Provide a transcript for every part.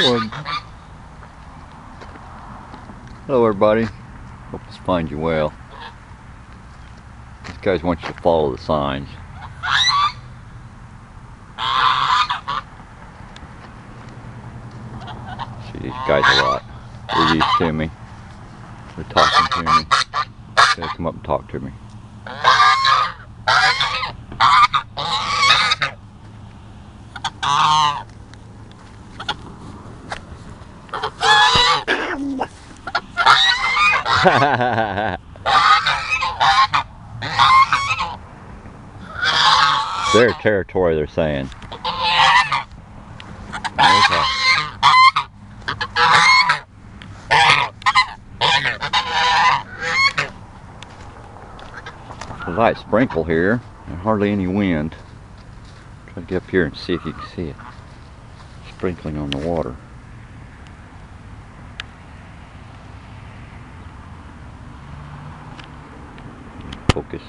Hello. Hello everybody. Hope this finds you well. These guys want you to follow the signs. See these guys a lot. They're used to me. They're talking to me. They come up and talk to me. Their territory, they're saying. A light sprinkle here, and hardly any wind. Try to get up here and see if you can see it. Sprinkling on the water. Focus.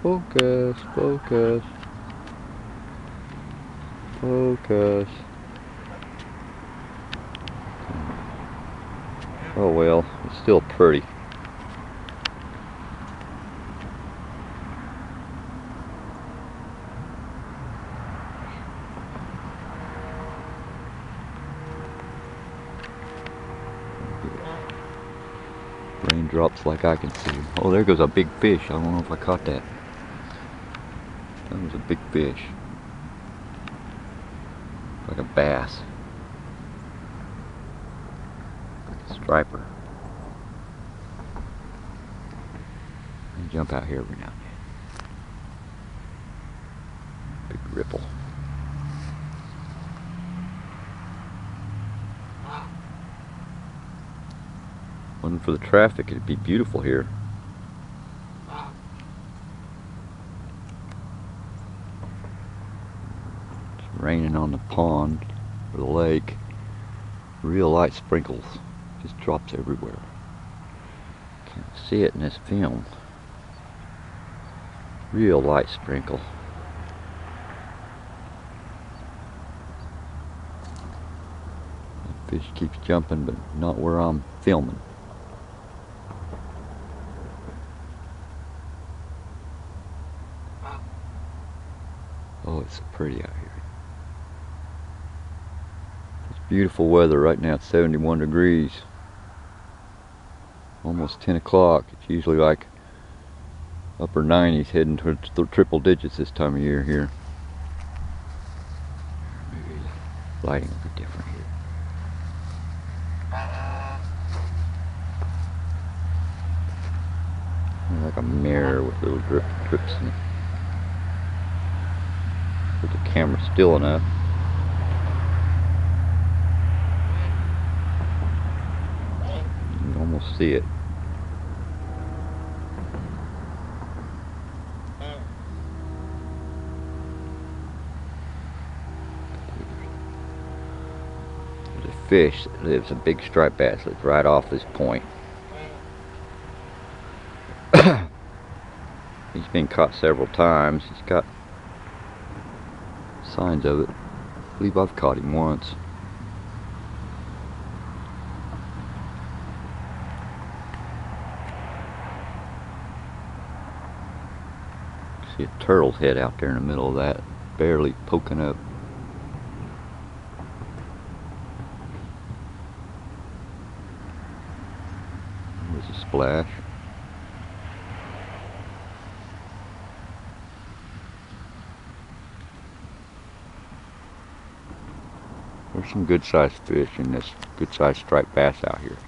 Focus, focus. Focus. Oh well, it's still pretty. Raindrops like I can see. Oh, there goes a big fish. I don't know if I caught that. That was a big fish. Like a bass. Like a striper. Jump out here every now and then. Big ripple. Wasn't for the traffic, it'd be beautiful here. It's raining on the pond or the lake. Real light sprinkles. Just drops everywhere. Can't see it in this film. Real light sprinkle. Fish keeps jumping, but not where I'm filming. It's pretty out here. It's beautiful weather right now. It's 71 degrees. Almost 10 o'clock. It's usually like upper 90s heading towards the triple digits this time of year here. Maybe lighting will be different here. Like a mirror with little drip drips in it. Put the camera still enough. You can almost see it. There's a fish that lives, a big striped bass lives right off this point. He's been caught several times. He's got signs of it. I believe I've caught him once. See a turtle's head out there in the middle of that, barely poking up. There's a splash. There's some good sized fish and this good sized striped bass out here.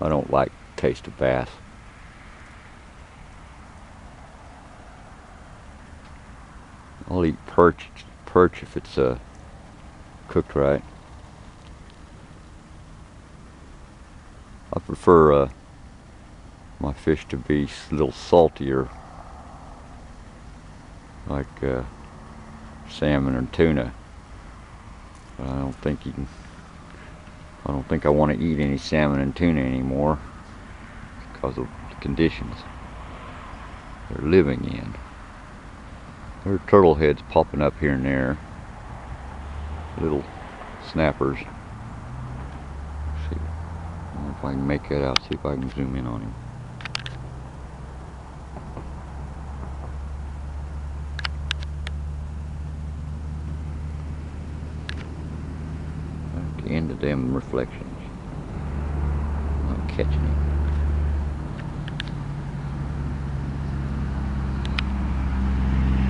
I don't like taste of bass. I'll eat perch, perch if it's uh, cooked right. I prefer uh, fish to be a little saltier like uh, salmon or tuna but I don't think you can I don't think I want to eat any salmon and tuna anymore because of the conditions they're living in. There are turtle heads popping up here and there. Little snappers. Let's see if I can make that out, see if I can zoom in on him. Them reflections. I'm catching him.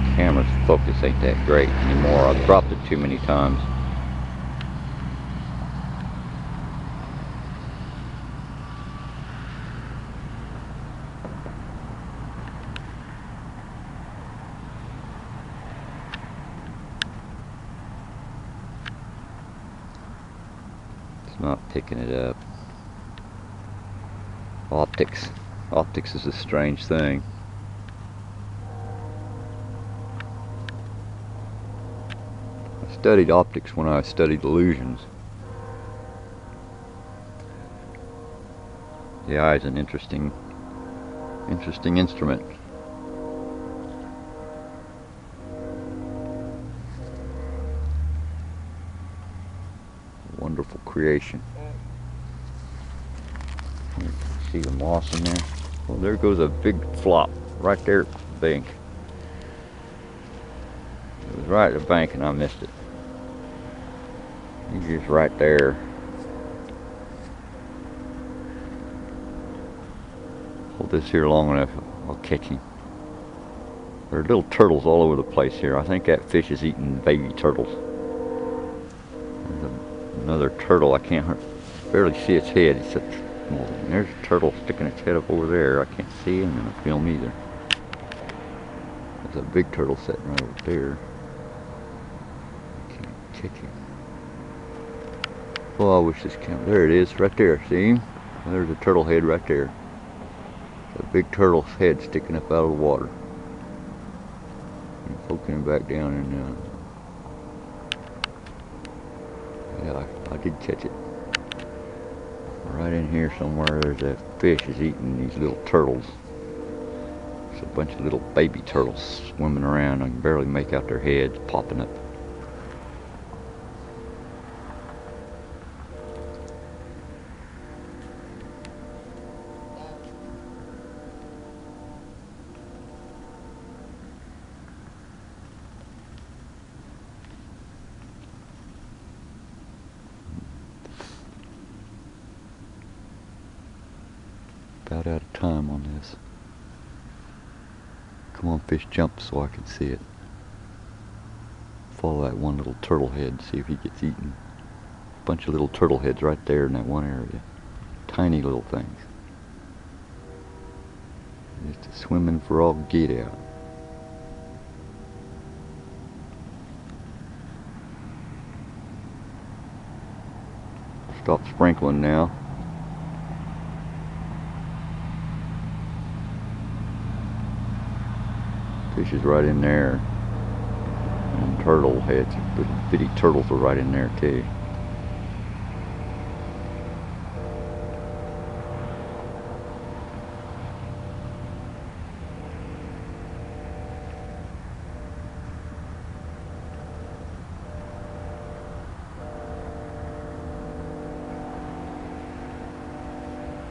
camera's focus ain't that great anymore. I've dropped it too many times. Not picking it up. Optics. Optics is a strange thing. I studied optics when I studied illusions. The eye is an interesting, interesting instrument. Wonderful creation. See the moss in there? Well, there goes a big flop right there the bank. It was right at the bank and I missed it. He's just right there. Hold this here long enough, I'll catch him. There are little turtles all over the place here. I think that fish is eating baby turtles. Another turtle, I can't barely see its head. It's such small. There's a turtle sticking its head up over there. I can't see him in the film either. There's a big turtle sitting right over there. Can't catch him. Oh, I wish this camera. There it is, right there. See him? There's a turtle head right there. A big turtle's head sticking up out of the water. And poking him back down and uh, yeah, I, I did catch it. Right in here somewhere, there's a fish is eating these little turtles. It's a bunch of little baby turtles swimming around. I can barely make out their heads popping up. About out of time on this. Come on fish, jump so I can see it. Follow that one little turtle head, see if he gets eaten. Bunch of little turtle heads right there in that one area. Tiny little things. Just swimming for all get out. Stop sprinkling now. Fish is right in there. And turtle heads, little bitty turtles are right in there too.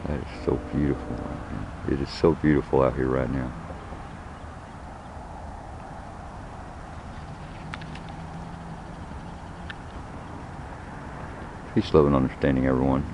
That is so beautiful. It is so beautiful out here right now. Peace, love, and understanding, everyone.